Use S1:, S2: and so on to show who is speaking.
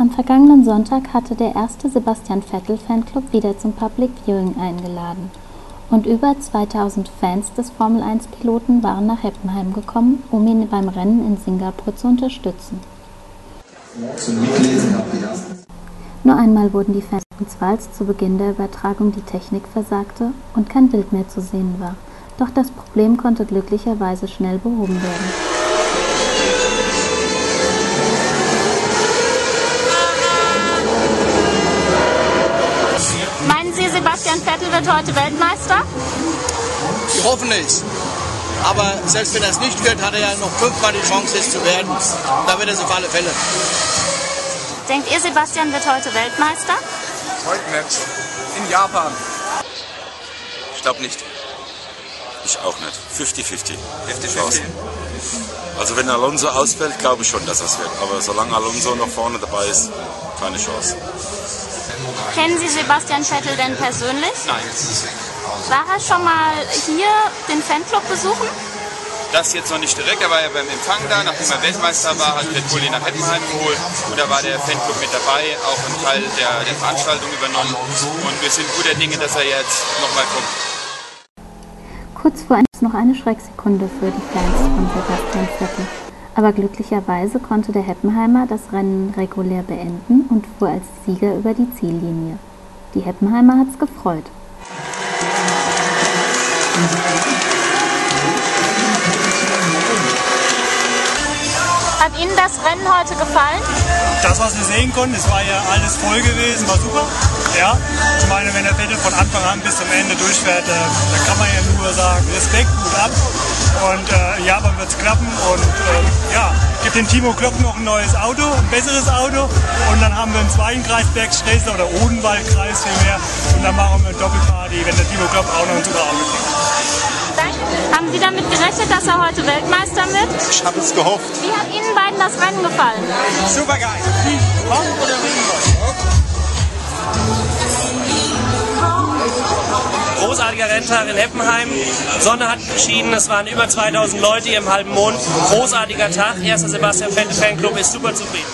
S1: Am vergangenen Sonntag hatte der erste Sebastian Vettel Fanclub wieder zum Public Viewing eingeladen und über 2000 Fans des Formel-1-Piloten waren nach Heppenheim gekommen, um ihn beim Rennen in Singapur zu unterstützen. Nur einmal wurden die Fans als zu Beginn der Übertragung die Technik versagte und kein Bild mehr zu sehen war. Doch das Problem konnte glücklicherweise schnell behoben werden.
S2: Sebastian Vettel wird heute Weltmeister?
S3: Ich hoffe nicht. Aber selbst wenn er es nicht wird, hat er ja noch fünfmal die Chance, es zu werden. Da wird er es auf alle Fälle.
S2: Denkt ihr, Sebastian wird heute Weltmeister?
S4: Heute nicht. In Japan.
S5: Ich glaube nicht. Ich auch nicht. 50-50.
S4: 50-50.
S5: Also wenn Alonso ausfällt, glaube ich schon, dass es wird. Aber solange Alonso noch vorne dabei ist, keine Chance.
S2: Kennen Sie Sebastian Vettel denn persönlich?
S4: Nein.
S2: War er schon mal hier den Fanclub besuchen?
S4: Das jetzt noch nicht direkt, er war ja beim Empfang da, nachdem er Weltmeister war, hat Red Bull ihn nach Heppenheim geholt und da war der Fanclub mit dabei, auch einen Teil der, der Veranstaltung übernommen und wir sind guter Dinge, dass er jetzt nochmal kommt.
S1: Kurz vor noch eine Schrecksekunde für die Fans von Sebastian Vettel. Aber glücklicherweise konnte der Heppenheimer das Rennen regulär beenden und fuhr als Sieger über die Ziellinie. Die Heppenheimer hat's gefreut.
S2: Hat Ihnen das Rennen heute gefallen?
S6: Das, was wir sehen konnten, es war ja alles voll gewesen, war super. Ja, ich meine, wenn der Vettel von Anfang an bis zum Ende durchfährt, äh, dann kann man ja nur sagen, Respekt, gut ab. Und äh, Japan wird gibt den Timo Klopp noch ein neues Auto, ein besseres Auto und dann haben wir einen zweiten Kreisbergstraße oder Odenwaldkreis vielmehr und dann machen wir eine Doppelparty, wenn der Timo Klopp auch noch ein super Auto kriegt.
S2: Haben Sie damit gerechnet, dass er heute Weltmeister wird?
S6: Ich habe es gehofft.
S2: Wie hat Ihnen beiden das Rennen gefallen?
S6: Super geil.
S7: Großartiger Renntag in Heppenheim. Sonne hat geschieden, es waren über 2000 Leute hier im halben Mond. Großartiger Tag. Erster Sebastian Vettel Fanclub ist super zufrieden.